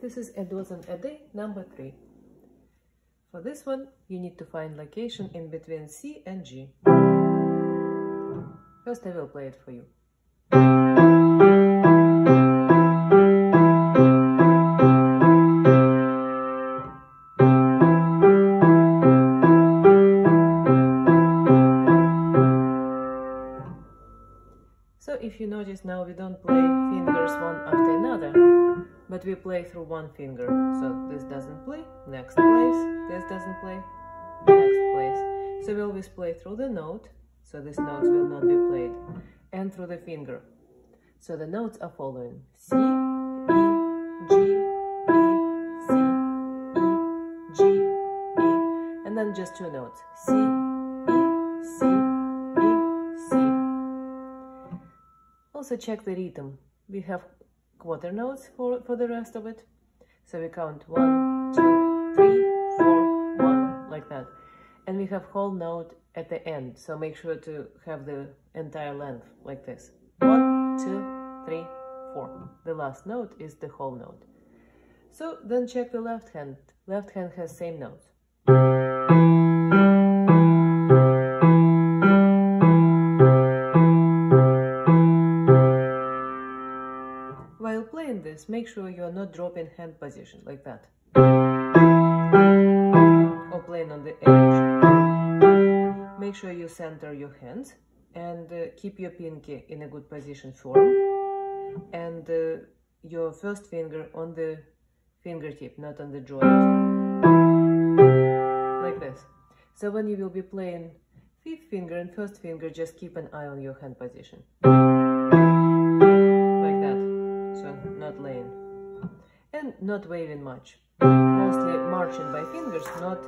This is a dozen a day, number three. For this one, you need to find location in between C and G. First, I will play it for you. So if you notice now we don't play fingers one after another, but we play through one finger. So this doesn't play, next place, this doesn't play, next place. So we always play through the note, so these notes will not be played, and through the finger. So the notes are following C, E, G, E, C, E, G, E, and then just two notes C, E, C, E, C. Also check the rhythm. We have quarter notes for, for the rest of it. So we count one, two, three, four, one, like that. And we have whole note at the end. So make sure to have the entire length like this. One, two, three, four. The last note is the whole note. So then check the left hand. Left hand has same notes. This, make sure you are not dropping hand position like that. Or playing on the edge. Make sure you center your hands and uh, keep your pinky in a good position form. And uh, your first finger on the fingertip, not on the joint. Like this. So when you will be playing fifth finger and first finger, just keep an eye on your hand position. Not laying. And not waving much. Mostly marching by fingers, not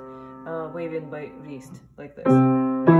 uh, waving by wrist, like this.